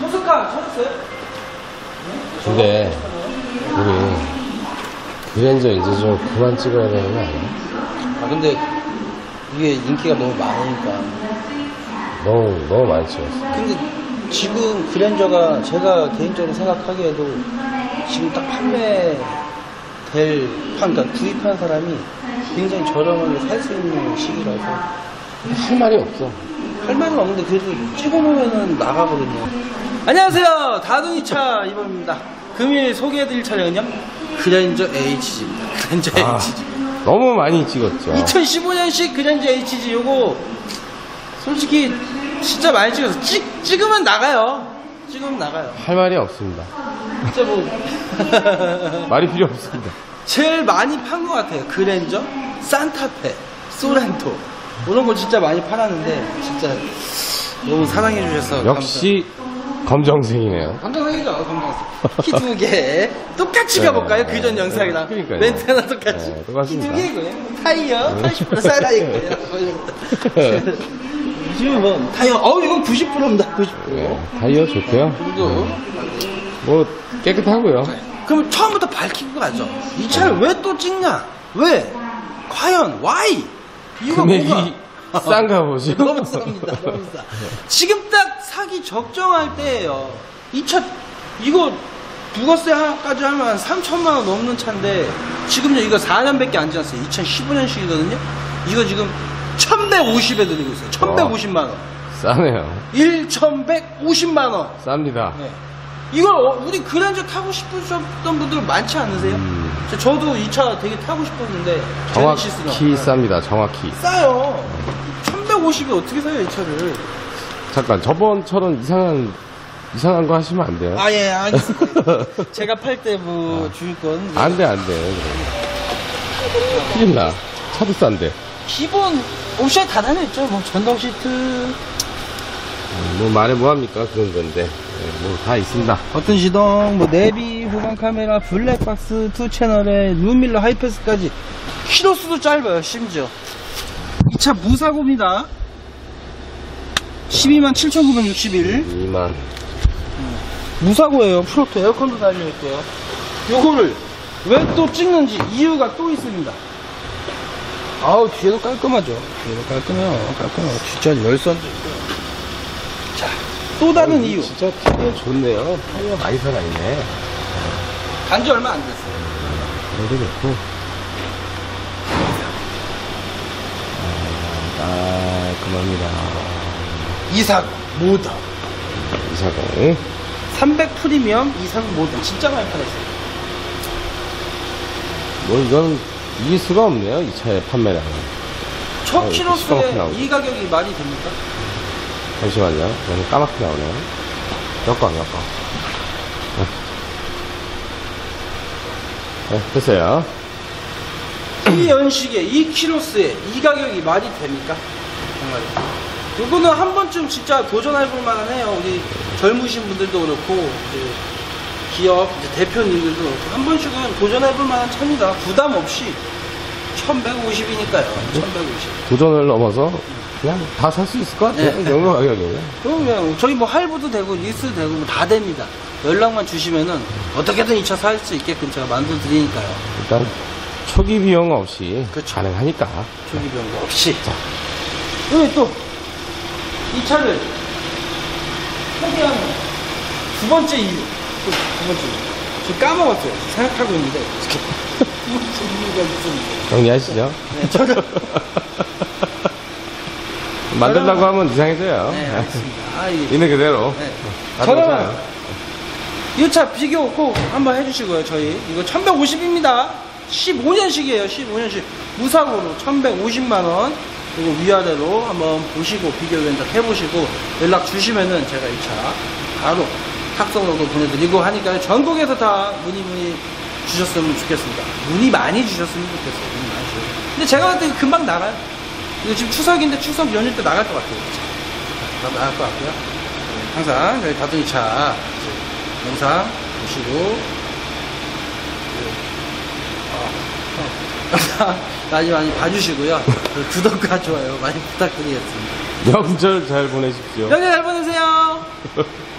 소속감 찾았어요? 근데 우리 그랜저 이제 좀 그만 찍어야 되는 거 아니야? 아 근데 이게 인기가 너무 많으니까 너무 너무 많이 찍었어. 근데 지금 그랜저가 제가 개인적으로 생각하기에도 지금 딱 판매 될, 그러니까 구입한 사람이 굉장히 저렴하게 살 수 있는 시기라서 할 말이 없어. 할 말은 없는데 그래도 찍어놓으면 나가거든요. 안녕하세요. 다둥이차 이범입니다. 금일 소개해드릴 차량은요. 그랜저 HG입니다. 그랜저 아. HG. 너무 많이 찍었죠. 2015년식 그랜저 HG 요거 솔직히 진짜 많이 찍어서 찍, 찍으면 나가요. 찍으면 나가요. 할 말이 없습니다. 진짜 뭐 말이 필요 없습니다. 제일 많이 판 것 같아요. 그랜저, 산타페, 소렌토 이런 거 진짜 많이 팔았는데 진짜 너무 사랑해 주셔서 역시 검정색이네요. 감사상이죠. 감사상. 키두 개. 똑같이 네, 가볼까요? 네, 그전 네, 영상이랑. 그러니까요. 멘트 하나 똑같이. 네, 똑같습니다. 키두 개고요. 타이어 80% 살아있고요. 지금 뭐, 타이어, 어우, 이건 90%입니다. 90%. 네, 타이어 좋고요. 그리고, 뭐 깨끗하고요. 그럼 처음부터 밝히고 가죠. 이 차를 왜 또 찍냐? 왜? 과연, why? 이유가 금액이 뭐가? 싼가 보죠. 너무 쌉니다. 너무 싸. 지금 딱 사기 적정할 때예요. 이 차 이거 부가세까지 하면 한 3천만 원 넘는 차인데 지금요 이거 4년밖에 안 지났어요. 2015년식이거든요. 이거 지금 1,150에 드리고 있어요. 1,150만 원. 싸네요. 1,150만 원. 쌉니다. 네. 이걸 어, 우리 그랜저 타고 싶으셨던 분들 많지 않으세요? 음. 저- 저도 이 차 되게 타고 싶었는데 제네시스가. 정확히 쌉니다. 정확히. 싸요. 1,150에 어떻게 사요 이 차를? 잠깐 저번처럼 이상한 이상한 거 하시면 안 돼요. 아, 예, 알겠습니다. 제가 팔 때 뭐, 주일 건. 뭐안 돼, 안 돼. 큰일 나. 차도 싼데. 기본 옵션 다 다녔죠. 뭐, 전동 시트. 뭐 말해 뭐 합니까? 그런 건데. 뭐 다 있습니다. 버튼 시동, 뭐, 내비, 후방 카메라, 블랙박스, two 채널에 룸밀러 하이패스까지. 키로수도 짧아요, 심지어. 이 차 무사고입니다. 12만 7,961. 2만. 무사고예요. full auto 에어컨도 달려있고요. 요거를 왜 또 찍는지 이유가 또 있습니다. 아우 뒤에도 깔끔하죠. 뒤에도 깔끔해요. 깔끔해요. 진짜 열선도 있고요. 자, 또 다른 이유. 진짜 타이어 좋네요. 타이어 많이 살아있네. 간지 얼마 안 됐어요. 그래도 좋고. 아, 깔끔합니다. 이사고 모더. 이사공. 300 프리미엄 이사고 모더. 진짜 많이 팔았어요. 뭐 이건 이길 수가 없네요. 이 차의 판매량은. 첫 어, 키로수에 나오죠. 이 가격이 말이 됩니까? 잠시만요. 너무 까맣게 나오네요. 엮어, 엮어. 네, 됐어요. 이 연식에 이 키로수에 이 가격이 말이 됩니까? 정말. 요거는 한 번쯤 진짜 도전해 볼 만해요. 우리 젊으신 분들도 그렇고 이제 기업 이제 대표님들도 그렇고 한 번씩은 도전해 볼 만한 차입니다. 부담 없이 1150이니까요. 1150. 도전을 넘어서 그냥 다 살 수 있을 것 같아요. 네. 이 정도 가격이면. 그러면 저희 뭐 할부도 되고 리스도 되고 뭐 다 됩니다. 연락만 주시면은 어떻게든 이 차 살 수 있게끔 제가 만들어 드리니까요. 일단 초기 비용 없이 그쵸. 가능하니까. 초기 비용도 없이. 자, 그리고 또, 이 차를 소개하는 두 번째 이유. 또두 번째 이유. 저 까먹었어요. 생각하고 있는데. 두 번째 이유가 있습니다. 정리하시죠. 네, 저는. 만들려고 저는- 하면 이상해져요. 네, 알겠습니다. 아, 이 있는 그대로. 네. 다 저는. 이 차 비교 꼭 한번 해주시고요, 저희. 이거 1150입니다. 15년식이에요, 15년식. 무사고로 1150만 원. 그리고 위아래로 한번 보시고 비교 견적 해보시고 연락 주시면은 제가 이 차 바로 탁송으로 보내드리고 하니까 전국에서 다 문의 문의 주셨으면 좋겠습니다. 문의 많이 주셨으면 좋겠어요. 문의 많이 주셨으면. 근데 제가 봤을 때 이거 금방 나가요. 이거 지금 추석인데 추석 연휴 때 나갈 것 같아요. 다 나갈 것 같고요. 네, 항상 저희 다둥이 차 영상 보시고 네. 어, 어, 영상 많이 많이 봐주시고요. 그 구독과 좋아요 많이 부탁드리겠습니다. 명절 잘 보내십시오. 명절 잘 보내세요.